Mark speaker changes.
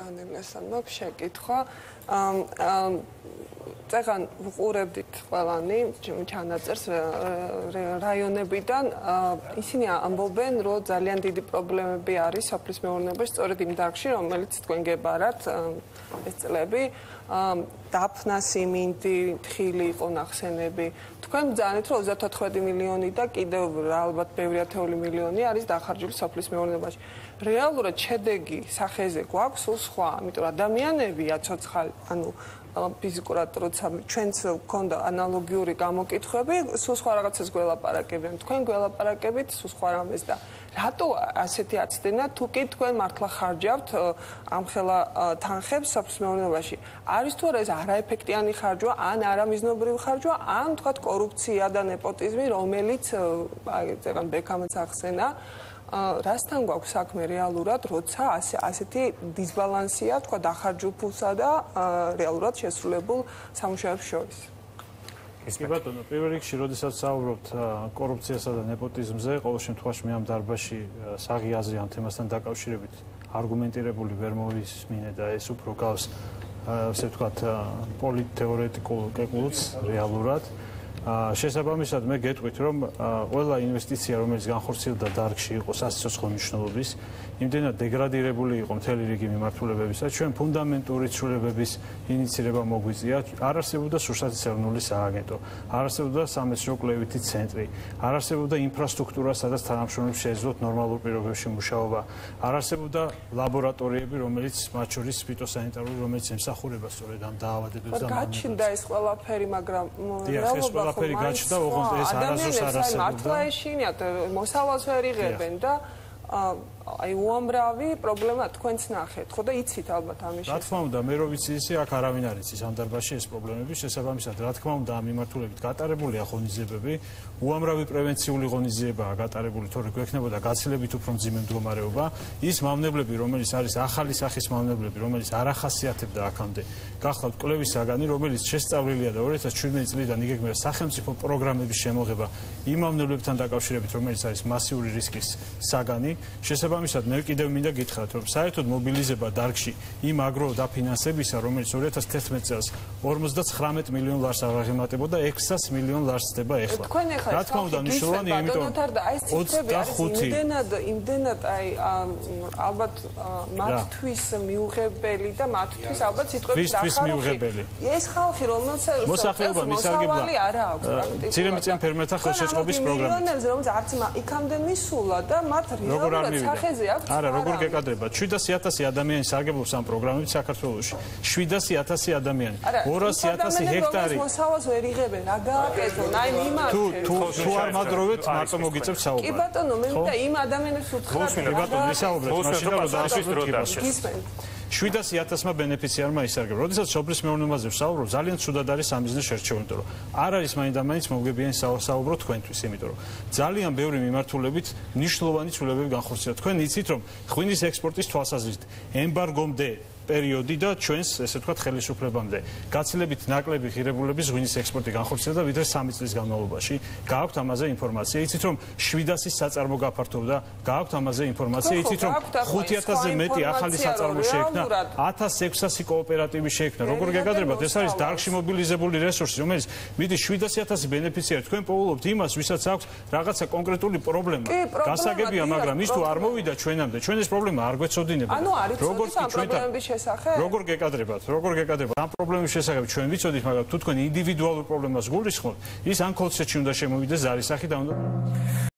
Speaker 1: დანელესანმა შეკითხვა. წეგან ვყურებდით ყველანი ჩანაწერს რაიონებიდან. ისინი ამბობენ რომ ძალიან დიდი პრობლემები არის სოფლის მეურნეობაში სწორედ იმ დარგში რომელიც თქვენ გებარათ ეს წლები. დაფნა სიმინდი თხილი იყო ნახსენები. თქვენ ბძანეთ რომ 34 მილიონი და კიდევ ალბათ ბევრი ათეული მილიონი არის დახარჯული სოფლის მეურნეობაში. რეალურად შედეგი სახეზე გვაქვს სულ სხვა ამიტომ ადამიანებია ცოცხალი ანუ ფიზიკურად როცა ჩვენც გქონდა ანალოგიური გამოკითხები, სულ სხვა რაღაცას გველაპარაკებენ. თქვენ გველაპარაკებით სულ სხვა რამეს და რატო ასეთი აცდენა თუ კი თქვენ მართლა ხარჯავთ ამხელა თანხებს საფსმეურნობაში? არის თუ არა ეს არაეფექტიანი ხარჯვა, ან არამიზნობრივი ხარჯვა, ან თქვა კორუფცია და nepotizmi, რომელიც აი ზეგან ბექამაც ახსენა? რასთან გვაქვს საქმე რეალურად, როცა ასეთი დისბალანსია, თქვა დახარჯულ ფულსა და რეალურად შესრულებულ სამუშაოებს შორის.
Speaker 2: კი ბატონო, პირველ რიგში, როდესაც საუბრობთ კორუფციასა და nepotizmზე, ყოველ შემთხვევაში მე ამ დარბაში საღი აზრი ამ თემასთან დაკავშირებით არგუმენტირებული ვერ მოვისმინე და ეს უფრო გავს ასე ვთქვათ პოლიტეორეტიკულ კეკულს რეალურად. შესაბამისად მე გეტყვით რომ ყველა ინვესტიცია რომელიც განხორციელდა დარგში იყო სასიცოცხლო მნიშვნელობის იმდენად დეგრადირებული იყო მთელი რიგი მიმართულებებისა ჩვენ ფუნდამენტური ცვლილებების ინიცირება მოგვიწია. არ არსებობდა სურსათის ეროვნული სააგენტო. არ არსებობდა სამეცნიერო კვლევითი ცენტრი. არ არსებობდა ინფრასტრუქტურა სადაც თანამშრომლებს შეეძლოთ ნორმალურ პირობებში მუშაობა. არ არსებობდა ლაბორატორიები რომელიც მათ შორის ფიტოსანიტარული რომელიც ემსახურება სწორედ ამ დაავადებებს
Speaker 1: და გაჩნდა ეს ყველაფერი მაგრამ რეალობა
Speaker 2: ყველაფერი გაჩნდა, ოღონდ ეს არასდროს არ არსებობდა.
Speaker 1: მართლა ეშინიათ მოსავალს ვერ იღებენ და აი უამრავი პრობლემა თქვენც ნახეთ, ხო და იცით ალბათ ამის
Speaker 2: შესახებ. რა თქმა უნდა, მე რო ვიცი ისე აქ არავინ არ იცის ამ დარბაზში ეს პრობლემები, შესაბამისად, რა თქმა უნდა, ამ მიმართულებით გატარებულია ღონისძიებები, უამრავი პრევენციული ღონისძიებაა გატარებული, თორე გვექნებოდა გაცილებით უფრო მძიმე მდგომარეობა. ის მავნებლები, რომელიც არის ახალი სახის მავნებლები, რომელიც არ ახასიათებდა აქამდე, გახლავთ კვლევის საგანი, რომელიც შესწავლილია და 2017 წლიდან იგეგმება სახელმწიფო პროგრამების შემოღება იმ მავნებლებთან დაკავშირებით, რომელიც არის მასიური რისკის საგანი. შესაბამისად მე კიდევ მინდა გითხრათ რომ საერთოდ მობილიზება დარგში იმ აგრო დაფინანსებისა რომელიც 2011 წელს 59 მილიონ ლარს აღემატებოდა 600 მილიონ ლარს ხდება ეხლა. რა თქმა უნდა მნიშვნელოვანია იმიტომ
Speaker 1: რომ აი ეს ციფრები არის იმდენად იმდენად აი ალბათ მათთვის მიუღებელი და მათთვის ალბათ სიტყვების
Speaker 2: დახარჯვა
Speaker 1: ეს ხალხი რომელსაც
Speaker 2: მოსახლეობა მისარგებლა
Speaker 1: არა აქვს პრაქტიკულად.
Speaker 2: ცირემიწიან ფერმერთა ხელშეწყობის პროგრამა
Speaker 1: მილიონებზე რომელიც არც იქამდე მისულა და მათ რეალურად სახეზე აქვს
Speaker 2: არა როგორ გეკადრება? 700000 ადამიანი სარგებლობს ამ პროგრამებით საქართველოში. 700000 ადამიანი. 200000 ჰექტარი
Speaker 1: მოსავალს ვერ იღებენ. რა გააკეთონ აი მიმართე
Speaker 2: თუ თუ არ მაგროვეთ მარტო მოგიწევთ საუბარი
Speaker 1: კი ბატონო მე მინდა იმ ადამიანებს უთხრათ
Speaker 2: ბატონო ვისაუბრეთ მაშინ და დაასვით 700000-მა ბენეფიციარმა ისარგებლა. როდესაც სოფლის მეურნეობაზე ვსაუბრობ, ძალიან ცუდად არის ამ ბიზნეს შერჩეული, იმიტომ რომ არ არის მაინდამაინც მოგებიანი საუბრო თქვენთვის, იმიტომ რომ ძალიან ბევრი მიმართულებით ნიშნულოვანი ცვლილებები განხორციელა. თქვენ იცით რომ ღვინის ექსპორტის თვალსაზრისით ემბარგომდე პერიოდი და ჩვენს ესე ვთქვათ ხელისუფლებამდე გაცილებით ნაკლები ღირებულების ღვინის ექსპორტი განხორციელდა ვიდრე 3 წლის განმავლობაში. გააქვთ ამაზე ინფორმაცია. იცით რომ 700-ის საწარმო გაფართოვდა, გააქვთ ამაზე ინფორმაცია. იცით რომ 5000-ზე მეტი ახალი საწარმო შეექმნა, 1600 კოოპერატივი შეექმნა. როგორ გეგადრებათ? ეს არის დარგში მობილიზებული რესურსი, რომელიც მიდი 700000 ბენეფიციარი თქვენ პოულობთ იმას, ვისაც აქვს რაღაცა კონკრეტული პრობლემა. გასაგებია, მაგრამ ის თუ არ მოვიდა ჩვენამდე, ჩვენ ეს პრობლემა არ გვეცოდინება.
Speaker 1: როგორც ამ პრობლემების შესახებ?
Speaker 2: როგორ გეკადრებათ? როგორ გეკადრებათ? ამ პრობლემის შესახებ ჩვენ ვიცოდით, მაგრამ თუ თქვენ ინდივიდუალურ პრობლემას გულისხმობთ, ის ან კოლცეთში უნდა შემოვიდეს ზარის სახით და უნდა